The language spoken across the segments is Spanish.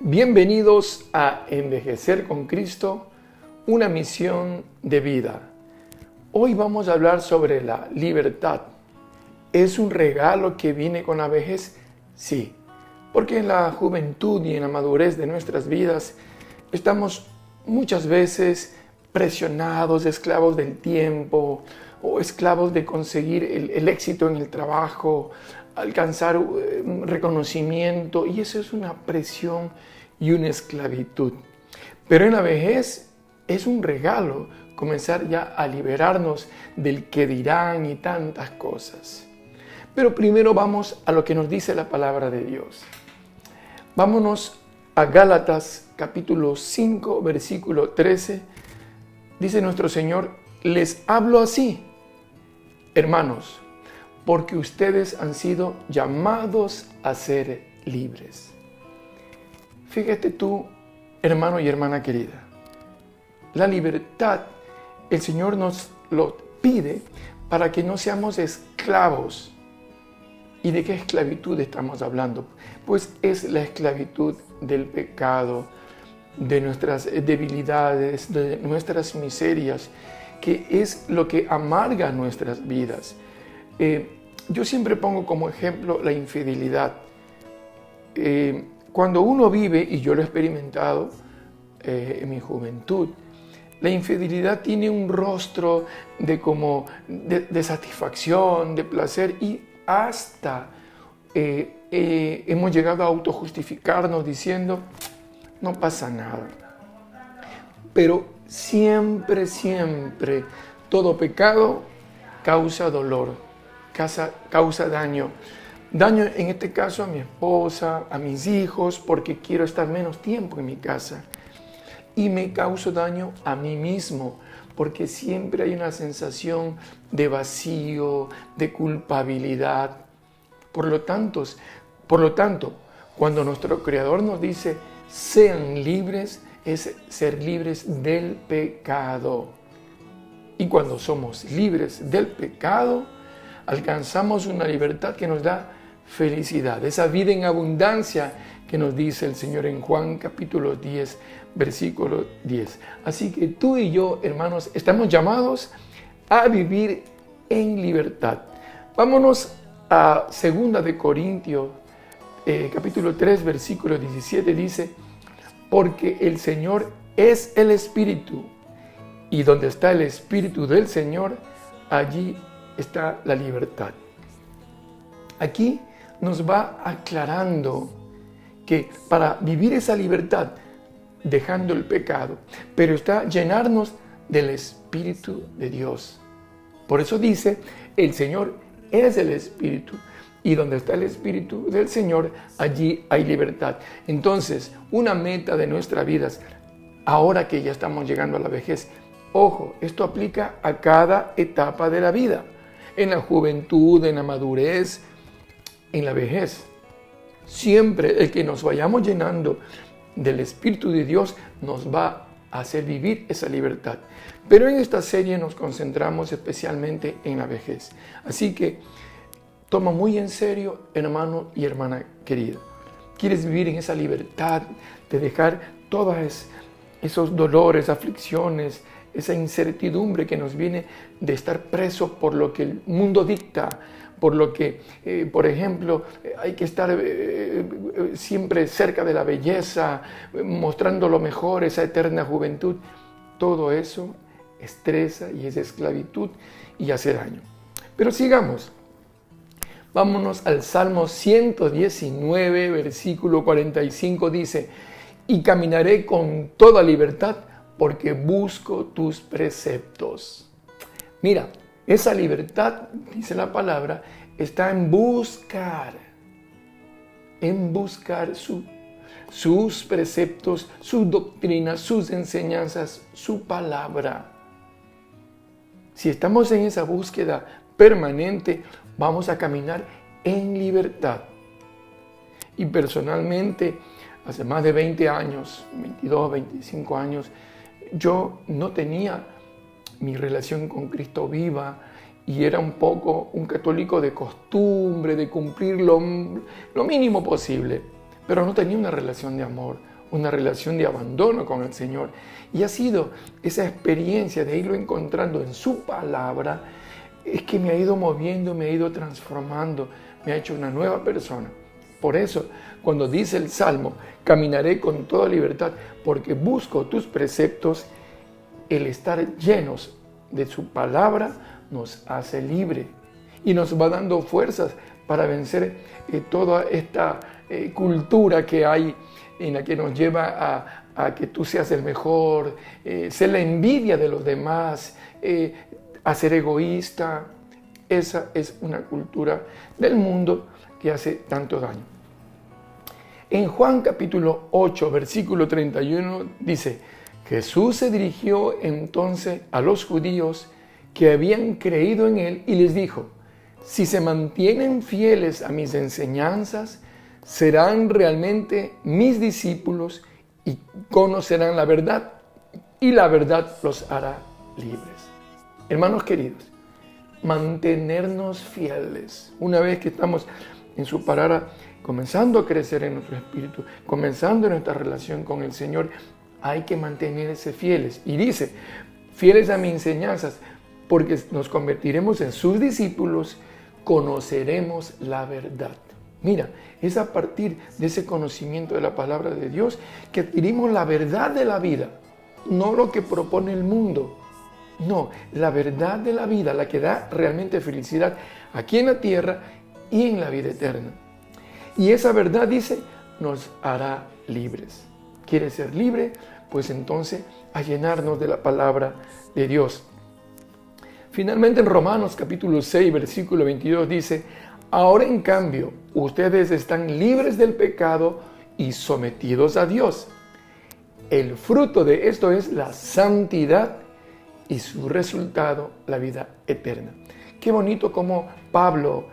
Bienvenidos a Envejecer con Cristo, una misión de vida. Hoy vamos a hablar sobre la libertad. ¿Es un regalo que viene con la vejez? Sí, porque en la juventud y en la madurez de nuestras vidas estamos muchas veces presionados, esclavos del tiempo o esclavos de conseguir el, éxito en el trabajo, alcanzar eh, reconocimiento y eso es una presión y una esclavitud. Pero en la vejez es un regalo comenzar ya a liberarnos del que dirán y tantas cosas. Pero primero vamos a lo que nos dice la palabra de Dios. Vámonos a Gálatas capítulo 5 versículo 13. Dice nuestro Señor, les hablo así, hermanos, porque ustedes han sido llamados a ser libres. Fíjate tú, hermano y hermana querida, la libertad el Señor nos lo pide para que no seamos esclavos. ¿Y de qué esclavitud estamos hablando? Pues es la esclavitud del pecado, de nuestras debilidades, de nuestras miserias, que es lo que amarga nuestras vidas. Eh, yo siempre pongo como ejemplo la infidelidad. Eh, cuando uno vive, y yo lo he experimentado eh, en mi juventud, la infidelidad tiene un rostro de como de, satisfacción, de placer y hasta eh, hemos llegado a autojustificarnos diciendo, no pasa nada. Pero siempre, siempre, todo pecado causa dolor, causa, daño. Daño en este caso a mi esposa, a mis hijos, porque quiero estar menos tiempo en mi casa y me causo daño a mí mismo, porque siempre hay una sensación de vacío, de culpabilidad. Por lo tanto, por lo tanto, cuando nuestro Creador nos dice, sean libres, es ser libres del pecado. Y cuando somos libres del pecado, alcanzamos una libertad que nos da felicidad, esa vida en abundancia que nos dice el Señor en Juan capítulo 10, versículo 10. Así que tú y yo, hermanos, estamos llamados a vivir en libertad. Vámonos a 2 de Corintios eh, capítulo 3, versículo 17 dice, porque el Señor es el Espíritu, y donde está el Espíritu del Señor, allí está la libertad. Aquí nos va aclarando que para vivir esa libertad, dejando el pecado, pero está llenarnos del Espíritu de Dios. Por eso dice, el Señor es el Espíritu. Y donde está el Espíritu del Señor, allí hay libertad. Entonces, una meta de nuestra vida, ahora que ya estamos llegando a la vejez, ojo, esto aplica a cada etapa de la vida, en la juventud, en la madurez, en la vejez. Siempre el que nos vayamos llenando del Espíritu de Dios nos va a hacer vivir esa libertad. Pero en esta serie nos concentramos especialmente en la vejez. Así que toma muy en serio, hermano y hermana querida. ¿Quieres vivir en esa libertad de dejar todos esos dolores, aflicciones, esa incertidumbre que nos viene de estar preso por lo que el mundo dicta, por lo que, eh, por ejemplo, hay que estar eh, eh, siempre cerca de la belleza, mostrando lo mejor, esa eterna juventud. Todo eso estresa y es esclavitud y hace daño. Pero sigamos. Vámonos al Salmo 119, versículo 45, dice, y caminaré con toda libertad porque busco tus preceptos. Mira, esa libertad, dice la palabra, está en buscar, en buscar sus preceptos, sus doctrinas, sus enseñanzas, su palabra. Si estamos en esa búsqueda permanente, vamos a caminar en libertad. Y personalmente, hace más de 20 años, 22, 25 años, yo no tenía mi relación con Cristo viva y era un poco un católico de costumbre, de cumplir lo, mínimo posible. pero no tenía una relación de amor, una relación de abandono con el Señor. Y ha sido esa experiencia de irlo encontrando en su palabra, es que me ha ido moviendo, me ha ido transformando, me ha hecho una nueva persona. Por eso, cuando dice el Salmo, caminaré con toda libertad, porque busco tus preceptos, el estar llenos de su palabra nos hace libre y nos va dando fuerzas para vencer eh, toda esta eh, cultura que hay en la que nos lleva a, que tú seas el mejor, eh, ser la envidia de los demás, a ser egoísta. Esa es una cultura del mundo que hace tanto daño. En Juan capítulo 8, versículo 31 dice, Jesús se dirigió entonces a los judíos que habían creído en él y les dijo, si se mantienen fieles a mis enseñanzas, serán realmente mis discípulos y conocerán la verdad y la verdad los hará libres. Hermanos queridos, mantenernos fieles. Una vez que estamos en su palabra, comenzando a crecer en nuestro espíritu, comenzando en nuestra relación con el Señor, hay que mantenerse fieles. Y dice, fieles a mis enseñanzas, porque nos convertiremos en sus discípulos, conoceremos la verdad. Mira, es a partir de ese conocimiento de la palabra de Dios que adquirimos la verdad de la vida, no lo que propone el mundo. No, la verdad de la vida, la que da realmente felicidad aquí en la tierra y en la vida eterna. Y esa verdad, dice, nos hará libres. ¿Quieres ser libre? Pues entonces a llenarnos de la palabra de Dios. Finalmente en Romanos capítulo 6, versículo 22 dice, ahora en cambio ustedes están libres del pecado y sometidos a Dios. El fruto de esto es la santidad y su resultado la vida eterna. Qué bonito como Pablo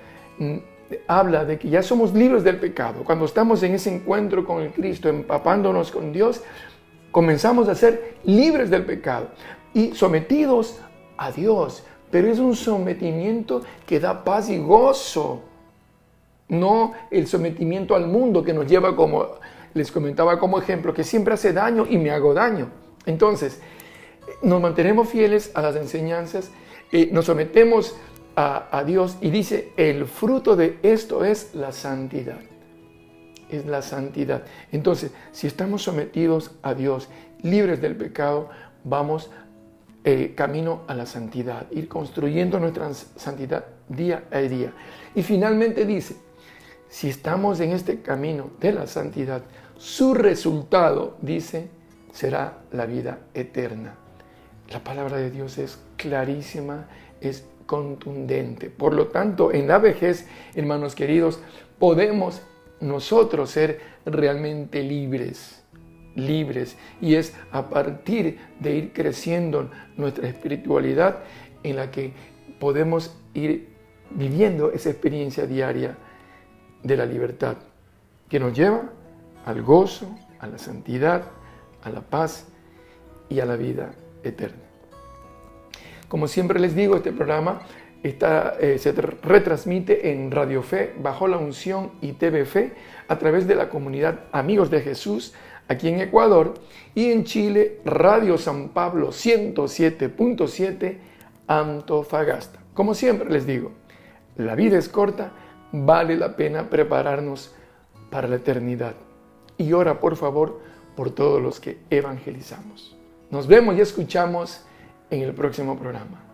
habla de que ya somos libres del pecado. Cuando estamos en ese encuentro con el Cristo, empapándonos con Dios, comenzamos a ser libres del pecado y sometidos a Dios. Pero es un sometimiento que da paz y gozo, no el sometimiento al mundo que nos lleva como, les comentaba como ejemplo, que siempre hace daño y me hago daño. Entonces, nos mantenemos fieles a las enseñanzas, eh, nos sometemos a, Dios y dice, el fruto de esto es la santidad. Es la santidad. Entonces, si estamos sometidos a Dios, libres del pecado, vamos eh, camino a la santidad, ir construyendo nuestra santidad día a día. Y finalmente dice, si estamos en este camino de la santidad, su resultado, dice, será la vida eterna. La palabra de Dios es clarísima, es contundente. Por lo tanto, en la vejez, hermanos queridos, podemos nosotros ser realmente libres, libres. Y es a partir de ir creciendo nuestra espiritualidad en la que podemos ir viviendo esa experiencia diaria de la libertad, que nos lleva al gozo, a la santidad, a la paz y a la vida eterna. Como siempre les digo, este programa está, eh, se retransmite en Radio Fe, Bajo la Unción y TV Fe, a través de la comunidad Amigos de Jesús, aquí en Ecuador, y en Chile, Radio San Pablo 107.7, Antofagasta. Como siempre les digo, la vida es corta, vale la pena prepararnos para la eternidad. Y ora, por favor, por todos los que evangelizamos. Nos vemos y escuchamos en el próximo programa.